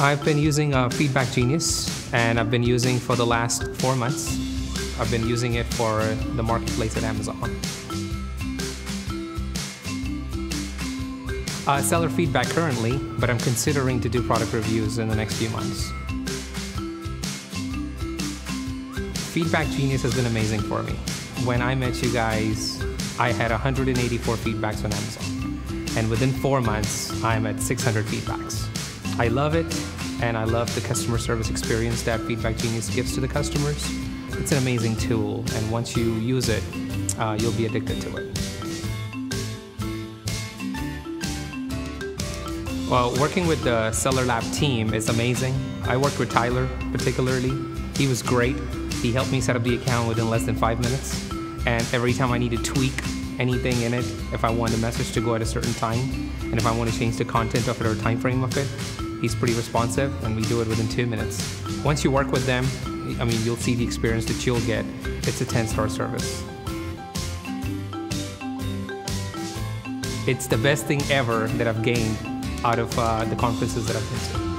I've been using uh, Feedback Genius, and I've been using for the last four months. I've been using it for the marketplace at Amazon. Uh, seller feedback currently, but I'm considering to do product reviews in the next few months. Feedback Genius has been amazing for me. When I met you guys, I had 184 feedbacks on Amazon. And within four months, I'm at 600 feedbacks. I love it, and I love the customer service experience that Feedback Genius gives to the customers. It's an amazing tool, and once you use it, uh, you'll be addicted to it. Well, working with the Seller Lab team is amazing. I worked with Tyler particularly. He was great. He helped me set up the account within less than five minutes. And every time I need to tweak anything in it, if I want a message to go at a certain time, and if I want to change the content of it or time frame of it, he's pretty responsive, and we do it within two minutes. Once you work with them, I mean, you'll see the experience that you'll get. It's a 10-star service. It's the best thing ever that I've gained out of uh, the conferences that I've been to.